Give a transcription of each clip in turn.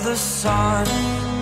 the sun.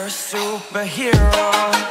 You're a superhero.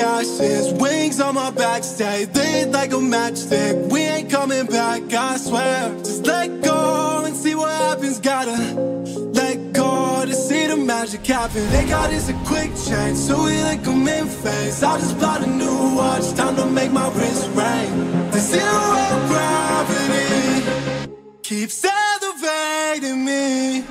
Ashes, wings on my back, stay lit like a matchstick. We ain't coming back, I swear. Just let go and see what happens. Gotta let go to see the magic happen. They got is a quick change, so we like them in phase. I'll just plot a new watch, time to make my wrist ring. The zero gravity keeps elevating me.